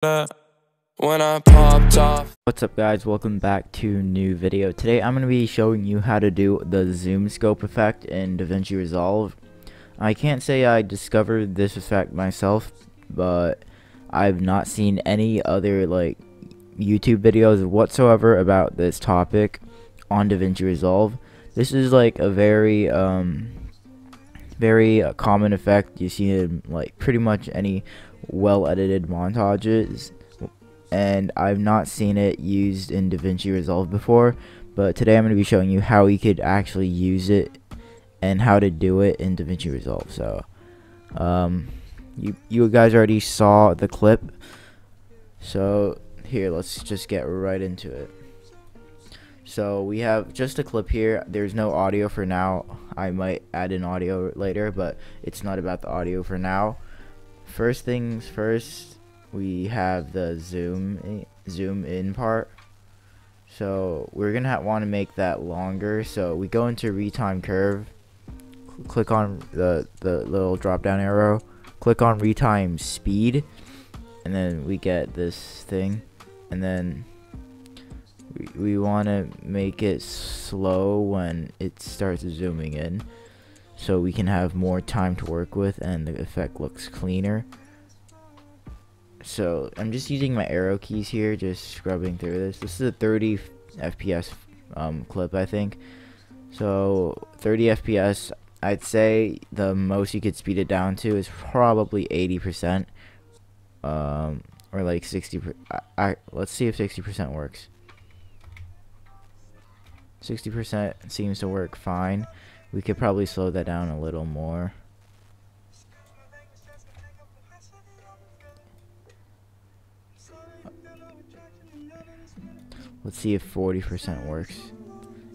when I popped off. What's up guys, welcome back to new video. Today I'm going to be showing you how to do the zoom scope effect in DaVinci Resolve. I can't say I discovered this effect myself, but I've not seen any other like YouTube videos whatsoever about this topic on DaVinci Resolve. This is like a very um very uh, common effect you see in like pretty much any well edited montages and I've not seen it used in DaVinci Resolve before but today I'm going to be showing you how you could actually use it and how to do it in DaVinci Resolve. So um, you you guys already saw the clip. So here let's just get right into it. So we have just a clip here. There's no audio for now. I might add an audio later but it's not about the audio for now first things first we have the zoom zoom in part. So we're gonna want to make that longer. So we go into retime curve. Click on the the little drop down arrow. Click on retime speed. And then we get this thing. And then we, we want to make it slow when it starts zooming in so we can have more time to work with and the effect looks cleaner. So I'm just using my arrow keys here just scrubbing through this. This is a 30 FPS um, clip I think. So 30 FPS I'd say the most you could speed it down to is probably 80% um, or like 60 I, I, let's see if 60% works. 60% seems to work fine we could probably slow that down a little more. Let's see if 40% works.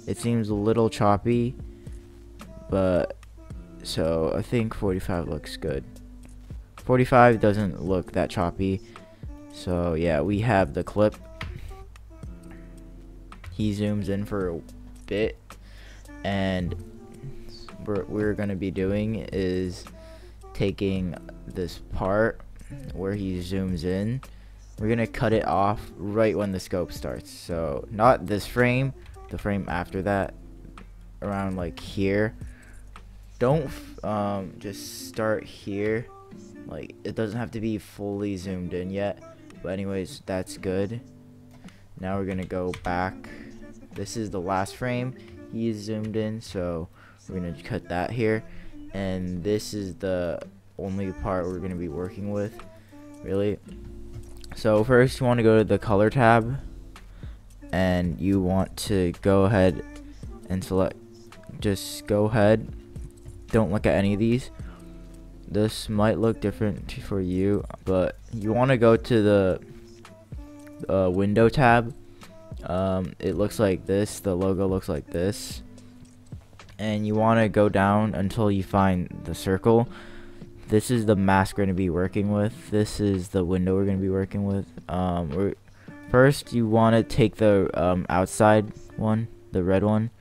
It seems a little choppy but so I think 45 looks good. 45 doesn't look that choppy. So yeah we have the clip. He zooms in for a bit and we're going to be doing is taking this part where he zooms in. We're going to cut it off right when the scope starts. So not this frame the frame after that around like here. Don't um, just start here. Like it doesn't have to be fully zoomed in yet but anyways that's good. Now we're gonna go back. This is the last frame he's zoomed in so we're gonna cut that here. And this is the only part we're gonna be working with really. So first you want to go to the color tab. And you want to go ahead and select just go ahead. Don't look at any of these. This might look different for you but you want to go to the uh, window tab. Um, it looks like this. The logo looks like this and you want to go down until you find the circle. This is the mask we're going to be working with. This is the window we're going to be working with. Um, first you want to take the um, outside one the red one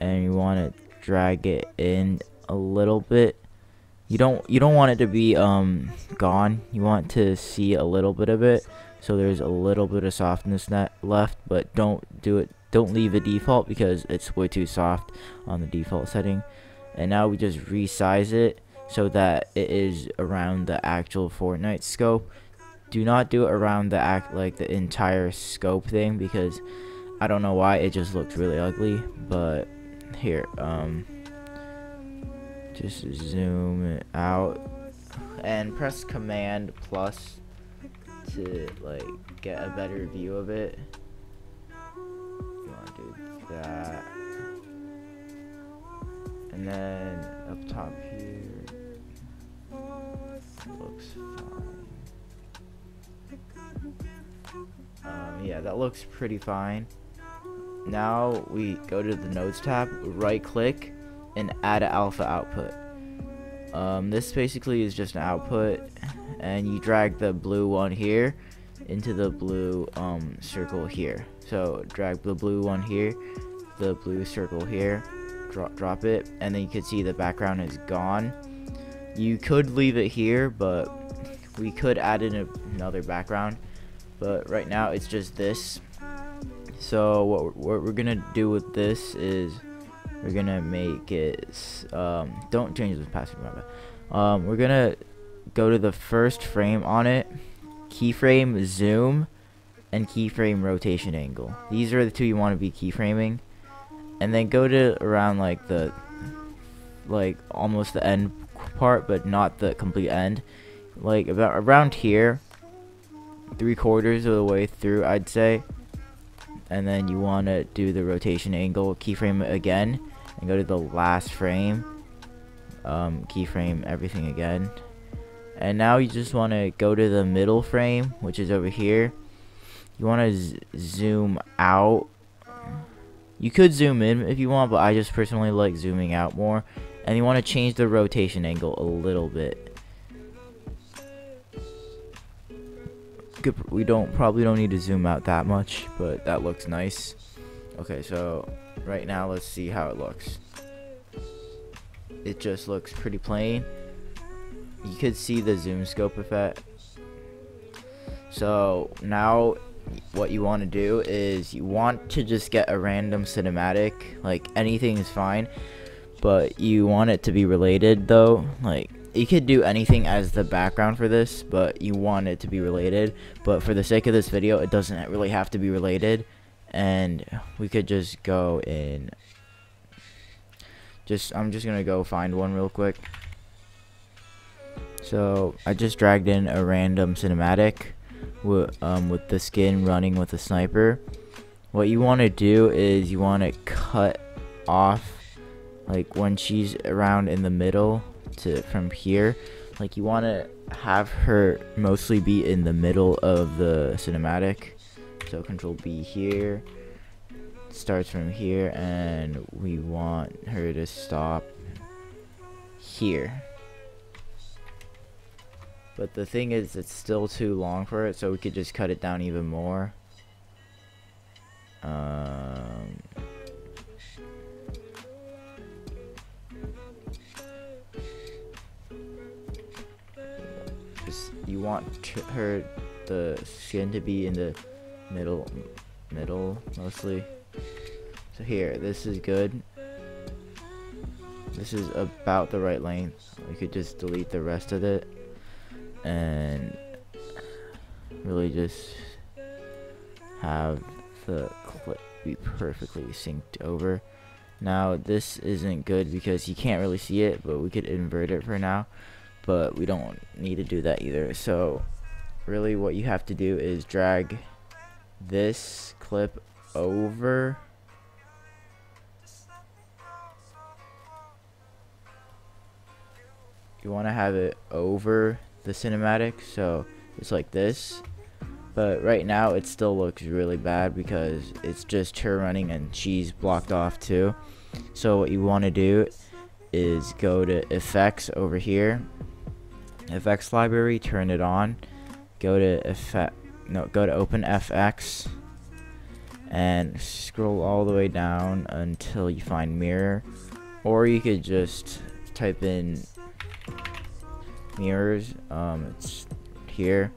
and you want to drag it in a little bit. You don't you don't want it to be um gone. You want to see a little bit of it. So there's a little bit of softness left but don't do it don't leave a default because it's way too soft on the default setting. And now we just resize it so that it is around the actual Fortnite scope. Do not do it around the act like the entire scope thing because I don't know why it just looks really ugly. But here um just zoom it out and press command plus to like get a better view of it that. And then up top here looks fine. Um, yeah that looks pretty fine. Now we go to the nodes tab right click and add an alpha output. Um, this basically is just an output and you drag the blue one here into the blue um, circle here. So drag the blue one here, the blue circle here, drop, drop it, and then you can see the background is gone. You could leave it here, but we could add in a, another background but right now it's just this so what we're, what we're gonna do with this is we're gonna make it um, don't change the password um, we're gonna go to the first frame on it keyframe zoom and keyframe rotation angle. These are the two you want to be keyframing. And then go to around like the like almost the end part but not the complete end. Like about around here three quarters of the way through I'd say. And then you want to do the rotation angle keyframe again and go to the last frame. Um, keyframe everything again and now you just want to go to the middle frame which is over here. You want to zoom out. You could zoom in if you want but I just personally like zooming out more. And you want to change the rotation angle a little bit. We don't probably don't need to zoom out that much but that looks nice. Okay so right now let's see how it looks. It just looks pretty plain you could see the zoom scope effect. So now what you want to do is you want to just get a random cinematic like anything is fine but you want it to be related though. Like you could do anything as the background for this but you want it to be related. But for the sake of this video it doesn't really have to be related and we could just go in. Just I'm just gonna go find one real quick so I just dragged in a random cinematic with, um, with the skin running with a sniper. What you want to do is you want to cut off like when she's around in the middle to from here like you want to have her mostly be in the middle of the cinematic. So control B here starts from here and we want her to stop here but the thing is it's still too long for it so we could just cut it down even more. Um, you want her the skin to be in the middle middle mostly. So here this is good. This is about the right length. We could just delete the rest of it and really just have the clip be perfectly synced over. Now this isn't good because you can't really see it but we could invert it for now. But we don't need to do that either. So really what you have to do is drag this clip over. You want to have it over the cinematic so it's like this but right now it still looks really bad because it's just her running and she's blocked off too so what you want to do is go to effects over here effects library, turn it on. Go to effect, no, go to OpenFX and scroll all the way down until you find mirror. Or you could just type in mirrors. Um, it's here.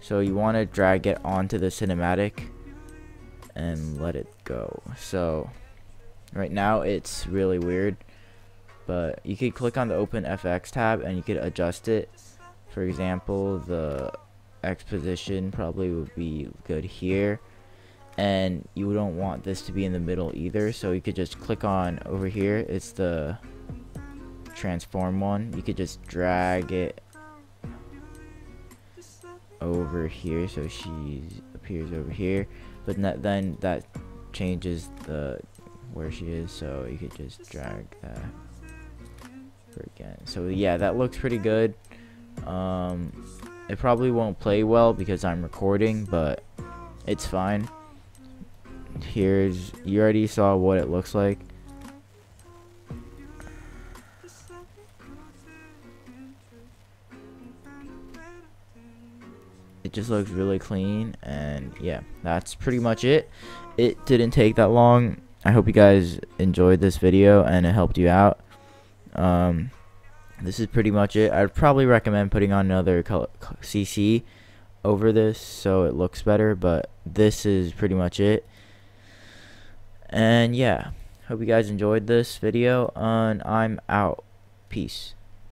So you want to drag it onto the cinematic and let it go. So right now it's really weird but you could click on the open FX tab and you could adjust it for example, the X position probably would be good here. And you don't want this to be in the middle either, so you could just click on over here. It's the transform one. You could just drag it over here so she appears over here but then that changes the where she is so you could just drag that again so yeah that looks pretty good um, it probably won't play well because I'm recording, but it's fine. Here's, you already saw what it looks like. It just looks really clean, and yeah, that's pretty much it. It didn't take that long. I hope you guys enjoyed this video and it helped you out. Um, this is pretty much it. I'd probably recommend putting on another color CC over this so it looks better, but this is pretty much it. And yeah, hope you guys enjoyed this video, and I'm out. Peace.